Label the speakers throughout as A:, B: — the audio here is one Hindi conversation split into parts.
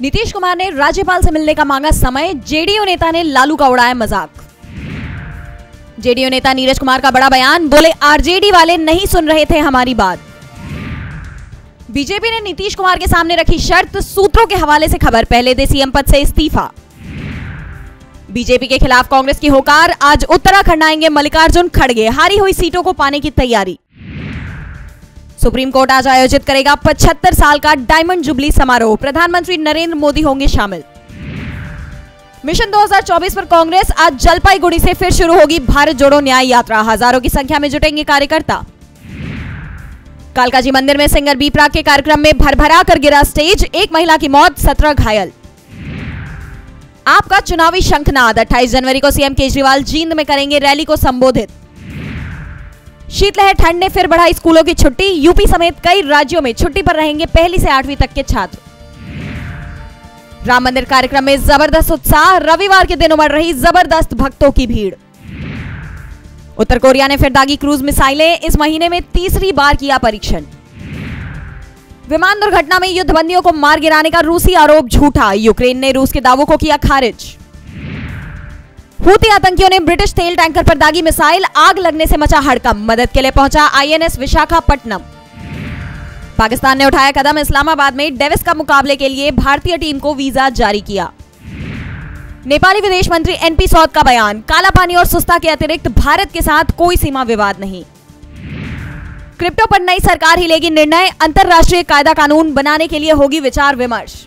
A: नीतीश कुमार ने राज्यपाल से मिलने का मांगा समय। जेडीयू नेता ने लालू का उड़ाया मज़ाक। जेडीयू नेता नीरज कुमार का बड़ा बयान, बोले, आरजेडी वाले नहीं सुन रहे थे हमारी बात। बीजेपी ने नीतीश कुमार के सामने रखी शर्त, सूत्रों के हवाले से खबर, पहले दे सीएम पद से इस्तीफा। बीजेपी के खिलाफ कांग्रेस की होकार, आज उत्तराखंड आएँगे मल्लिकार्जुन खड़गे। हारी हुई सीटों को पाने की तैयारी। सुप्रीम कोर्ट आज आयोजित करेगा 75 साल का डायमंड जुबली समारोह। प्रधानमंत्री नरेंद्र मोदी होंगे शामिल। मिशन 2024 पर कांग्रेस आज जलपाईगुड़ी से फिर शुरू होगी भारत जोड़ो न्याय यात्रा। हज़ारों की संख्या में जुटेंगे कार्यकर्ता। कालकाजी मंदिर में सिंगर बी प्राक के कार्यक्रम में भरभरा कर गिरा स्टेज। एक महिला की मौत, सत्रह घायल। आपका चुनावी शंखनाद। 28 जनवरी को सीएम केजरीवाल जींद में करेंगे रैली को संबोधित। शीतलहर ठंड ने फिर बढ़ाई स्कूलों की छुट्टी। यूपी समेत कई राज्यों में छुट्टी पर रहेंगे पहली से आठवीं तक के छात्र। राम मंदिर कार्यक्रम में ज़बरदस्त उत्साह। रविवार के दिन उमड़ रही ज़बरदस्त भक्तों की भीड़। उत्तर कोरिया ने फिर दागी क्रूज मिसाइलें। इस महीने में तीसरी बार किया परीक्षण। विमान दुर्घटना में युद्धबंदियों को मार गिराने का रूसी आरोप झूठा। यूक्रेन ने रूस के दावों को किया खारिज। हूती आतंकियों ने ब्रिटिश तेल टैंकर पर दागी मिसाइल, आग लगने से मचा हड़कम मदद के लिए पहुँचा आईएनएस विशाखापट्टनम। पाकिस्तान ने उठाया कदम इस्लामाबाद में डेविस का मुकाबले के लिए भारतीय टीम को वीज़ा जारी किया। नेपाली विदेश मंत्री एनपी सौद का बयान, काला पानी और सुस्ता के अतिरिक्त भारत के साथ कोई सीमा विवाद नहीं। क्रिप्टो पर नई सरकार ही लेगी निर्णय, अंतरराष्ट्रीय कायदा कानून बनाने के लिए होगी विचार विमर्श।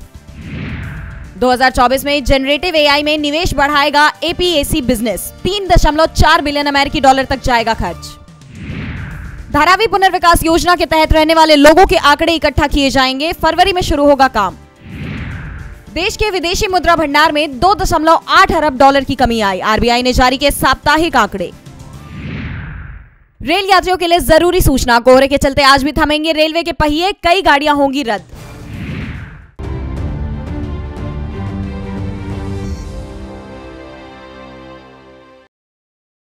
A: 2024 में जनरेटिव एआई में निवेश बढ़ाएगा एपीएसी बिज़नेस 3.4 बिलियन अमेरिकी डॉलर तक जाएगा खर्च। धारावी पुनर्विकास योजना के तहत रहने वाले लोगों के आंकड़े इकट्ठा किए जाएँगे। फरवरी में शुरू होगा काम। देश के विदेशी मुद्रा भंडार में 2.8 अरब डॉलर की कमी आई। आरबीआई ने जारी किए साप्ताहिक आंकड़े। रेल यात्रियों के लिए ज़रूरी सूचना। कोहरे के चलते आज भी थमेंगे रेलवे के पहिए। कई गाड़ियाँ होंगी रद्द।